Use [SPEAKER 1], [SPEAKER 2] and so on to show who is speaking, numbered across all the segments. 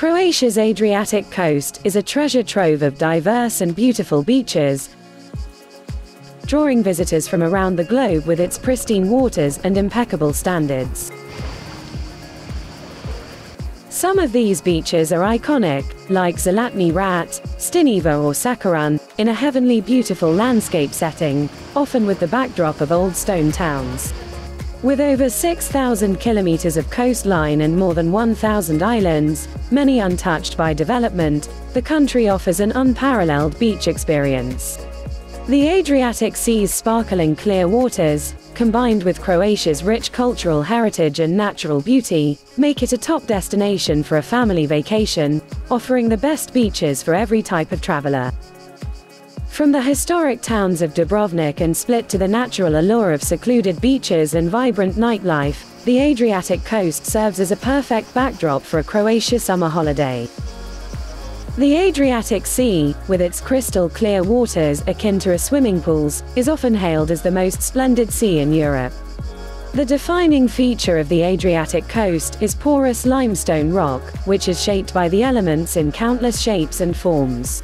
[SPEAKER 1] Croatia's Adriatic coast is a treasure trove of diverse and beautiful beaches, drawing visitors from around the globe with its pristine waters and impeccable standards. Some of these beaches are iconic, like Zlatni Rat, Stiniva or Sakarun, in a heavenly beautiful landscape setting, often with the backdrop of old stone towns. With over 6,000 kilometers of coastline and more than 1,000 islands, many untouched by development, the country offers an unparalleled beach experience. The Adriatic Sea's sparkling clear waters, combined with Croatia's rich cultural heritage and natural beauty, make it a top destination for a family vacation, offering the best beaches for every type of traveler. From the historic towns of Dubrovnik and Split to the natural allure of secluded beaches and vibrant nightlife, the Adriatic coast serves as a perfect backdrop for a Croatia summer holiday. The Adriatic Sea, with its crystal clear waters akin to a swimming pool's, is often hailed as the most splendid sea in Europe. The defining feature of the Adriatic coast is porous limestone rock, which is shaped by the elements in countless shapes and forms.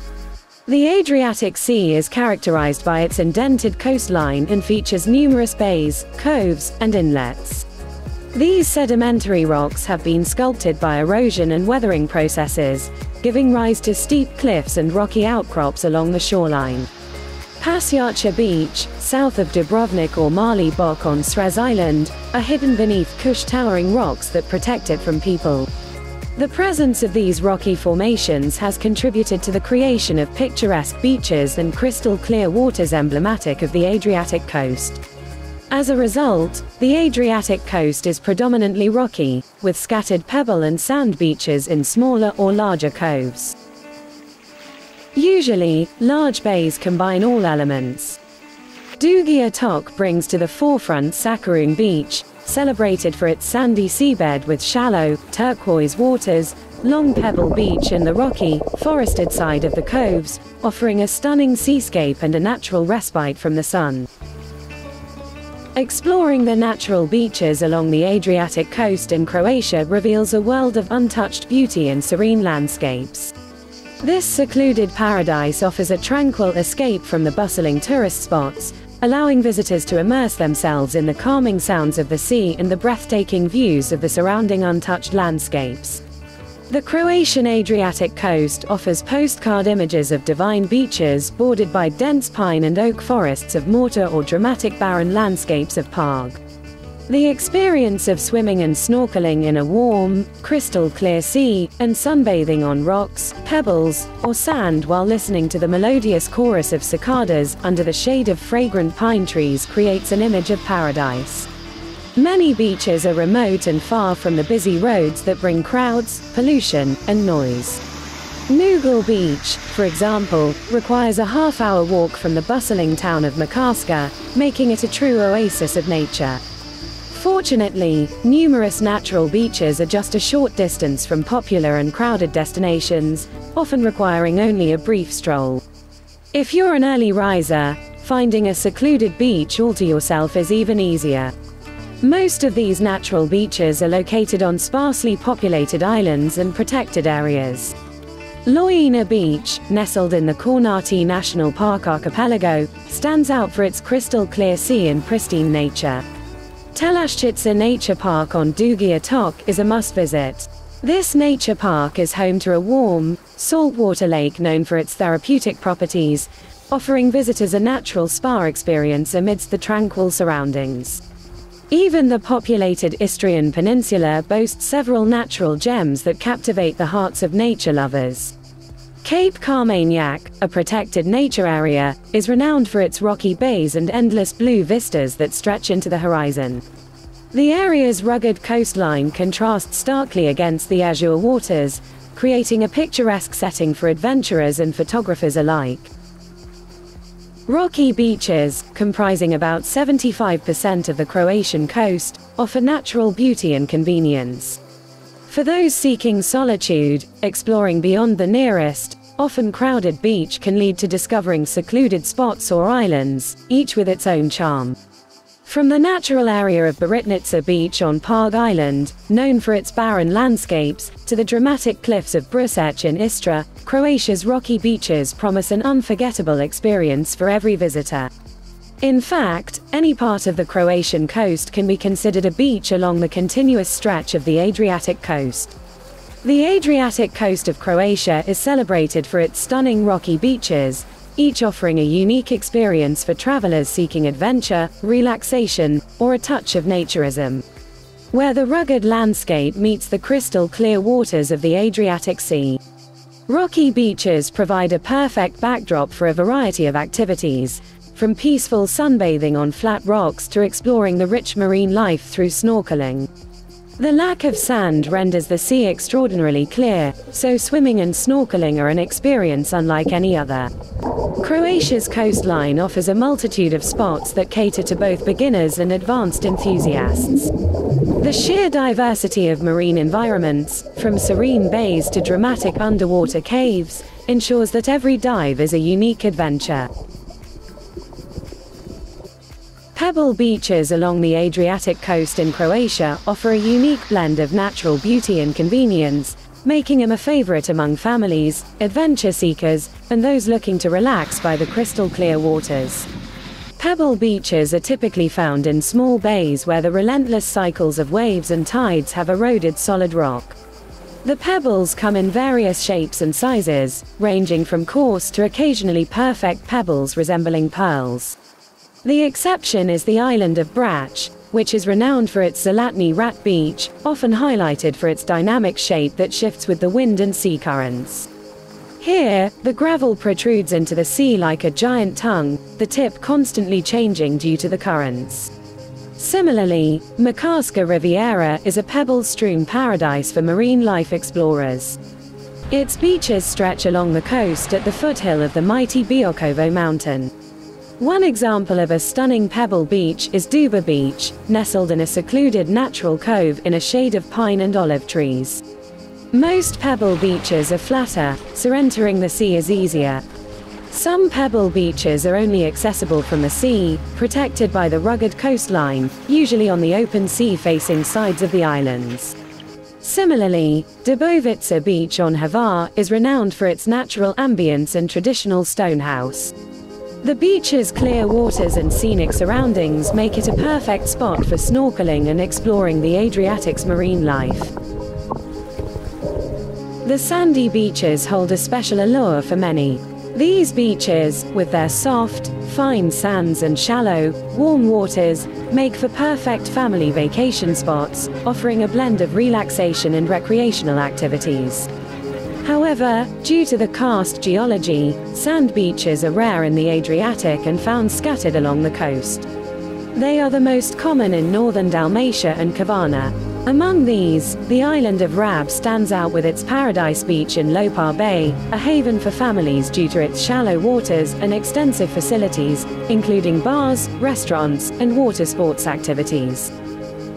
[SPEAKER 1] The Adriatic Sea is characterized by its indented coastline and features numerous bays, coves, and inlets. These sedimentary rocks have been sculpted by erosion and weathering processes, giving rise to steep cliffs and rocky outcrops along the shoreline. Pasjača Beach, south of Dubrovnik or Mali Bok on Cres Island, are hidden beneath cush towering rocks that protect it from people. The presence of these rocky formations has contributed to the creation of picturesque beaches and crystal clear waters emblematic of the Adriatic coast. As a result, the Adriatic coast is predominantly rocky, with scattered pebble and sand beaches in smaller or larger coves. Usually, large bays combine all elements. Dugi Otok brings to the forefront Sakarun Beach, celebrated for its sandy seabed with shallow, turquoise waters, Long Pebble Beach and the rocky, forested side of the coves, offering a stunning seascape and a natural respite from the sun. Exploring the natural beaches along the Adriatic coast in Croatia reveals a world of untouched beauty and serene landscapes. This secluded paradise offers a tranquil escape from the bustling tourist spots, allowing visitors to immerse themselves in the calming sounds of the sea and the breathtaking views of the surrounding untouched landscapes. The Croatian Adriatic coast offers postcard images of divine beaches bordered by dense pine and oak forests of mortar or dramatic barren landscapes of Pag. The experience of swimming and snorkeling in a warm, crystal clear sea, and sunbathing on rocks, pebbles, or sand while listening to the melodious chorus of cicadas under the shade of fragrant pine trees creates an image of paradise. Many beaches are remote and far from the busy roads that bring crowds, pollution, and noise. Nugal Beach, for example, requires a half-hour walk from the bustling town of Makarska, making it a true oasis of nature. Fortunately, numerous natural beaches are just a short distance from popular and crowded destinations, often requiring only a brief stroll. If you're an early riser, finding a secluded beach all to yourself is even easier. Most of these natural beaches are located on sparsely populated islands and protected areas. Lojena Beach, nestled in the Kornati National Park archipelago, stands out for its crystal clear sea and pristine nature. Telaščica Nature Park on Dugi Otok is a must-visit. This nature park is home to a warm, saltwater lake known for its therapeutic properties, offering visitors a natural spa experience amidst the tranquil surroundings. Even the populated Istrian Peninsula boasts several natural gems that captivate the hearts of nature lovers. Cape Kamenjak, a protected nature area, is renowned for its rocky bays and endless blue vistas that stretch into the horizon. The area's rugged coastline contrasts starkly against the azure waters, creating a picturesque setting for adventurers and photographers alike. Rocky beaches, comprising about 75% of the Croatian coast, offer natural beauty and convenience. For those seeking solitude, exploring beyond the nearest, often crowded beach can lead to discovering secluded spots or islands, each with its own charm. From the natural area of Beritnica Beach on Pag Island, known for its barren landscapes, to the dramatic cliffs of Brseč in Istra, Croatia's rocky beaches promise an unforgettable experience for every visitor. In fact, any part of the Croatian coast can be considered a beach along the continuous stretch of the Adriatic coast. The Adriatic coast of Croatia is celebrated for its stunning rocky beaches, each offering a unique experience for travelers seeking adventure, relaxation, or a touch of naturism. Where the rugged landscape meets the crystal clear waters of the Adriatic Sea. Rocky beaches provide a perfect backdrop for a variety of activities, from peaceful sunbathing on flat rocks to exploring the rich marine life through snorkeling. The lack of sand renders the sea extraordinarily clear, so swimming and snorkeling are an experience unlike any other. Croatia's coastline offers a multitude of spots that cater to both beginners and advanced enthusiasts. The sheer diversity of marine environments, from serene bays to dramatic underwater caves, ensures that every dive is a unique adventure. Pebble beaches along the Adriatic coast in Croatia offer a unique blend of natural beauty and convenience, making them a favorite among families, adventure seekers, and those looking to relax by the crystal clear waters. Pebble beaches are typically found in small bays where the relentless cycles of waves and tides have eroded solid rock. The pebbles come in various shapes and sizes, ranging from coarse to occasionally perfect pebbles resembling pearls. The exception is the island of Brač, which is renowned for its Zlatni rat beach, often highlighted for its dynamic shape that shifts with the wind and sea currents. Here, the gravel protrudes into the sea like a giant tongue, the tip constantly changing due to the currents. Similarly, Makarska Riviera is a pebble-strewn paradise for marine life explorers. Its beaches stretch along the coast at the foothill of the mighty Biokovo mountain. One example of a stunning pebble beach is Duba Beach, nestled in a secluded natural cove in a shade of pine and olive trees. Most pebble beaches are flatter, so entering the sea is easier. Some pebble beaches are only accessible from the sea, protected by the rugged coastline, usually on the open sea facing sides of the islands. Similarly, Dubovica Beach on Hvar is renowned for its natural ambience and traditional stone house. The beach's clear waters and scenic surroundings make it a perfect spot for snorkeling and exploring the Adriatic's marine life. The sandy beaches hold a special allure for many. These beaches, with their soft, fine sands and shallow, warm waters, make for perfect family vacation spots, offering a blend of relaxation and recreational activities. However, due to the karst geology, sand beaches are rare in the Adriatic and found scattered along the coast. They are the most common in northern Dalmatia and Kvarner. Among these, the island of Rab stands out with its paradise beach in Lopar Bay, a haven for families due to its shallow waters and extensive facilities, including bars, restaurants, and water sports activities.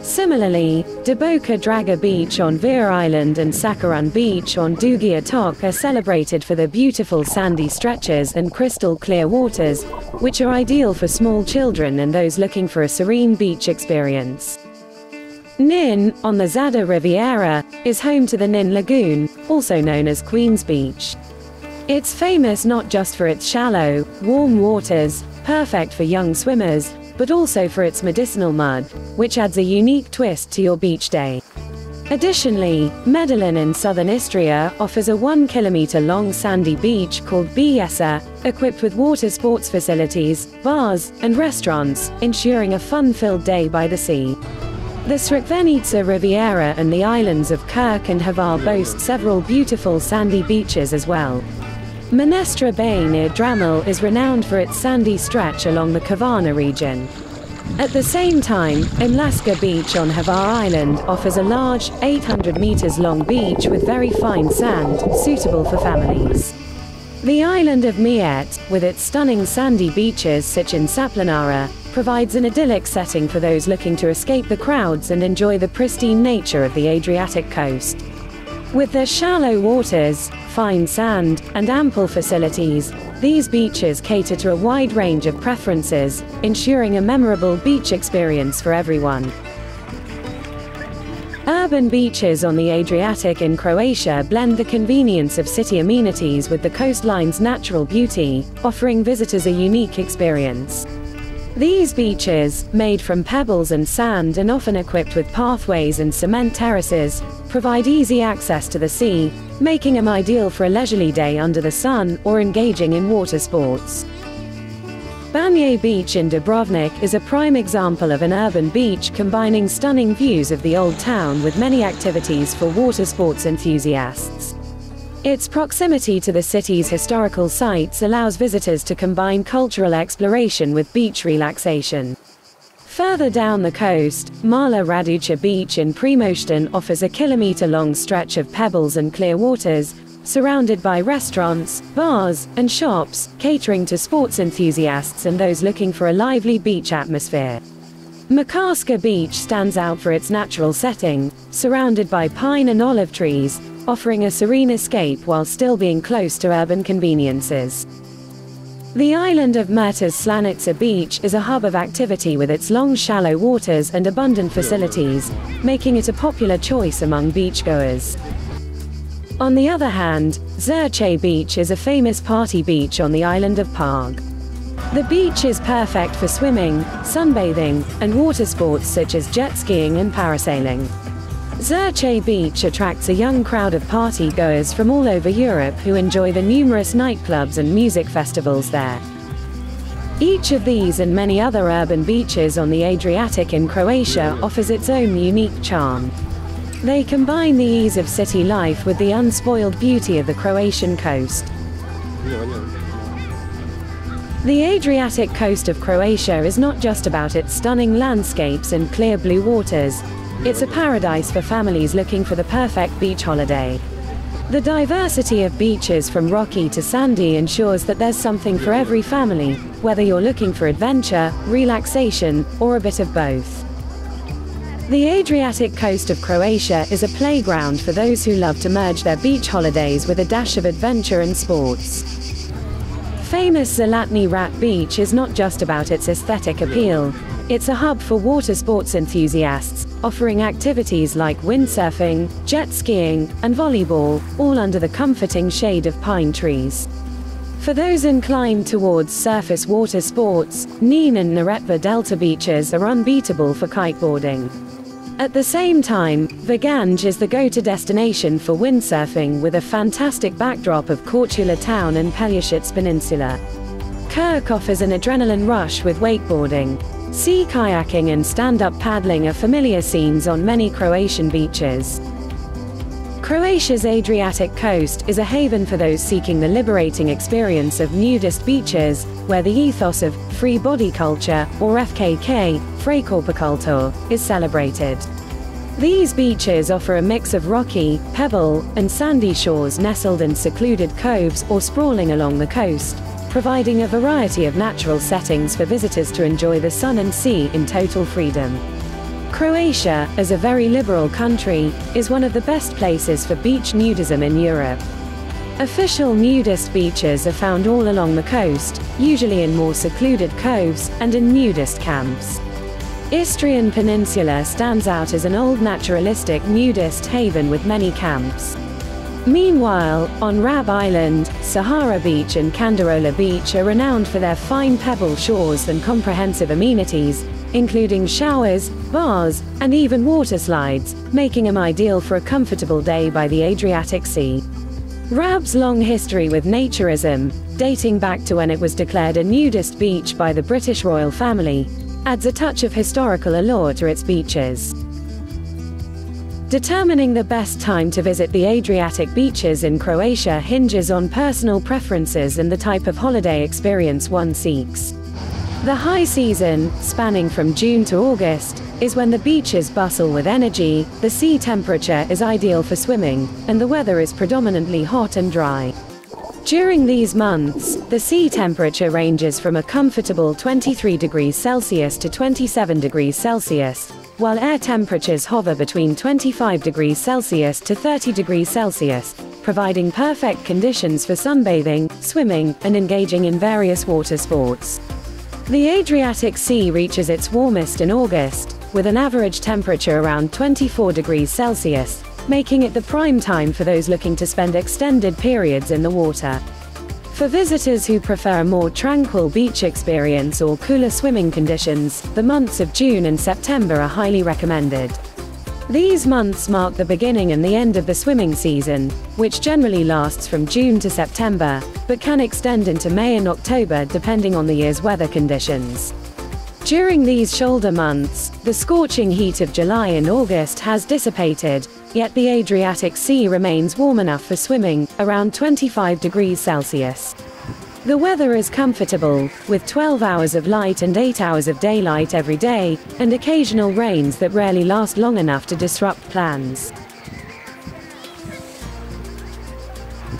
[SPEAKER 1] Similarly, Duboka Draga Beach on Vir Island and Sakarun Beach on Dugia Tok are celebrated for their beautiful sandy stretches and crystal clear waters, which are ideal for small children and those looking for a serene beach experience. Nin, on the Zadar Riviera, is home to the Nin Lagoon, also known as Queen's Beach. It's famous not just for its shallow, warm waters, perfect for young swimmers, but also for its medicinal mud, which adds a unique twist to your beach day. Additionally, Medulin in southern Istria offers a 1 kilometer long sandy beach called Bijeca, equipped with water sports facilities, bars, and restaurants, ensuring a fun-filled day by the sea. The Crikvenica Riviera and the islands of Krk and Hvar boast several beautiful sandy beaches as well. Menestra Bay near Dramalj is renowned for its sandy stretch along the Kvarner region. At the same time, Imlaska Beach on Hvar Island offers a large, 800 meters long beach with very fine sand, suitable for families. The island of Mljet, with its stunning sandy beaches such in Saplunara, provides an idyllic setting for those looking to escape the crowds and enjoy the pristine nature of the Adriatic coast. With their shallow waters, fine sand, and ample facilities, These beaches cater to a wide range of preferences, ensuring a memorable beach experience for everyone. Urban beaches on the Adriatic in Croatia blend the convenience of city amenities with the coastline's natural beauty, offering visitors a unique experience. These beaches, made from pebbles and sand and often equipped with pathways and cement terraces, provide easy access to the sea, making them ideal for a leisurely day under the sun or engaging in water sports. Banje Beach in Dubrovnik is a prime example of an urban beach combining stunning views of the old town with many activities for water sports enthusiasts. Its proximity to the city's historical sites allows visitors to combine cultural exploration with beach relaxation. Further down the coast, Mala Raduča Beach in Primošten offers a kilometer-long stretch of pebbles and clear waters, surrounded by restaurants, bars, and shops, catering to sports enthusiasts and those looking for a lively beach atmosphere. Makarska Beach stands out for its natural setting, surrounded by pine and olive trees, offering a serene escape while still being close to urban conveniences. The island of Murter's Slanica Beach is a hub of activity with its long shallow waters and abundant facilities, making it a popular choice among beachgoers. On the other hand, Zrče Beach is a famous party beach on the island of Pag. The beach is perfect for swimming, sunbathing, and water sports such as jet skiing and parasailing. Zrče Beach attracts a young crowd of party goers from all over Europe who enjoy the numerous nightclubs and music festivals there. Each of these and many other urban beaches on the Adriatic in Croatia offers its own unique charm. They combine the ease of city life with the unspoiled beauty of the Croatian coast. The Adriatic coast of Croatia is not just about its stunning landscapes and clear blue waters, it's a paradise for families looking for the perfect beach holiday. The diversity of beaches from rocky to sandy ensures that there's something for every family, whether you're looking for adventure, relaxation, or a bit of both. The Adriatic coast of Croatia is a playground for those who love to merge their beach holidays with a dash of adventure and sports. Famous Zlatni Rat Beach is not just about its aesthetic appeal. It's a hub for water sports enthusiasts, offering activities like windsurfing, jet skiing, and volleyball, all under the comforting shade of pine trees. For those inclined towards surface water sports, Nin and Neretva Delta beaches are unbeatable for kiteboarding. At the same time, Vaganj is the go-to destination for windsurfing with a fantastic backdrop of Korčula town and Pelješac Peninsula. Krk offers an adrenaline rush with wakeboarding. Sea kayaking and stand-up paddling are familiar scenes on many Croatian beaches. Croatia's Adriatic coast is a haven for those seeking the liberating experience of nudist beaches, where the ethos of free body culture, or FKK, Freikörperkultur, is celebrated. These beaches offer a mix of rocky, pebble, and sandy shores nestled in secluded coves or sprawling along the coast, providing a variety of natural settings for visitors to enjoy the sun and sea in total freedom. Croatia, as a very liberal country, is one of the best places for beach nudism in Europe. Official nudist beaches are found all along the coast, usually in more secluded coves, and in nudist camps. Istrian Peninsula stands out as an old naturalistic nudist haven with many camps. Meanwhile, on Rab Island, Sahara Beach and Kandarola Beach are renowned for their fine pebble shores and comprehensive amenities, including showers, bars, and even water slides, making them ideal for a comfortable day by the Adriatic Sea. Rab's long history with naturism, dating back to when it was declared a nudist beach by the British royal family, adds a touch of historical allure to its beaches. Determining the best time to visit the Adriatic beaches in Croatia hinges on personal preferences and the type of holiday experience one seeks. The high season, spanning from June to August, is when the beaches bustle with energy, the sea temperature is ideal for swimming, and the weather is predominantly hot and dry. During these months, the sea temperature ranges from a comfortable 23 degrees Celsius to 27 degrees Celsius, while air temperatures hover between 25 degrees Celsius to 30 degrees Celsius, providing perfect conditions for sunbathing, swimming, and engaging in various water sports. The Adriatic Sea reaches its warmest in August, with an average temperature around 24 degrees Celsius, making it the prime time for those looking to spend extended periods in the water. For visitors who prefer a more tranquil beach experience or cooler swimming conditions, the months of June and September are highly recommended. These months mark the beginning and the end of the swimming season, which generally lasts from June to September, but can extend into May and October depending on the year's weather conditions. During these shoulder months, the scorching heat of July and August has dissipated, yet the Adriatic Sea remains warm enough for swimming, around 25 degrees Celsius. The weather is comfortable, with 12 hours of light and 8 hours of daylight every day, and occasional rains that rarely last long enough to disrupt plans.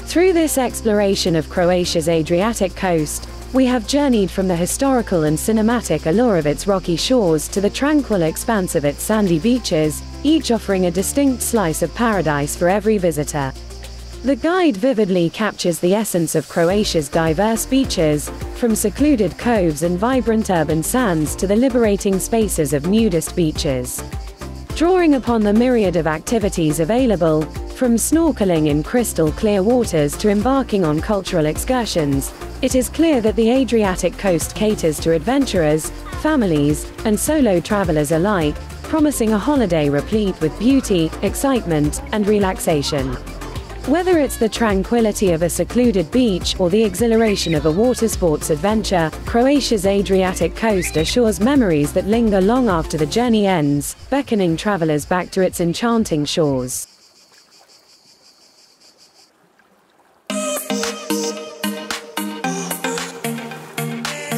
[SPEAKER 1] Through this exploration of Croatia's Adriatic coast, we have journeyed from the historical and cinematic allure of its rocky shores to the tranquil expanse of its sandy beaches, each offering a distinct slice of paradise for every visitor. The guide vividly captures the essence of Croatia's diverse beaches, from secluded coves and vibrant urban sands to the liberating spaces of nudist beaches. Drawing upon the myriad of activities available, from snorkeling in crystal clear waters to embarking on cultural excursions, it is clear that the Adriatic coast caters to adventurers, families, and solo travelers alike, promising a holiday replete with beauty, excitement, and relaxation. Whether it's the tranquility of a secluded beach or the exhilaration of a water sports adventure, Croatia's Adriatic coast assures memories that linger long after the journey ends, beckoning travelers back to its enchanting shores.